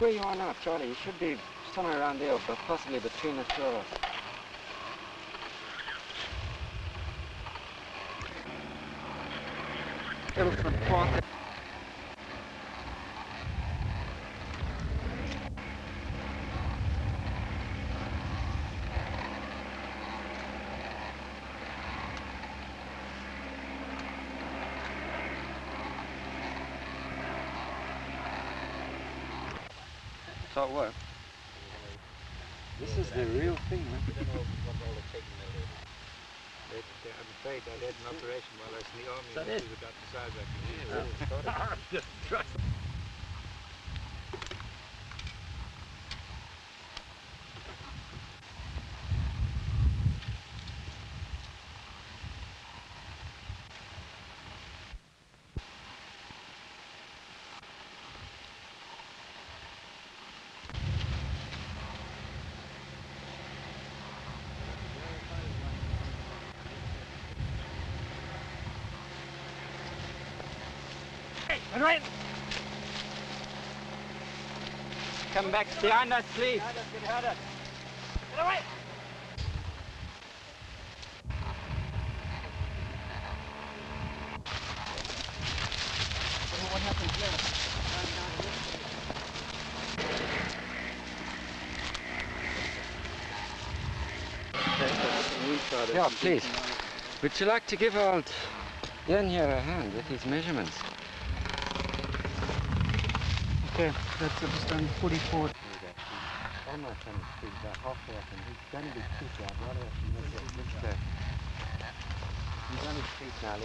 where you are now, Charlie. You should be somewhere around there, but possibly between the two of us. Elephant Park. So what? This is the real thing, man. I don't know what all the taking out is. They, they, I'm afraid I had an operation while I was in the army. that and it? we the size I can use. Come back behind us, please. Get away! Yeah, please. Would you like to give old Dan here a hand with his measurements? Okay, that's understand 44. Almost on the street, about halfway up, and he's going to be to make it this. He's on his feet now.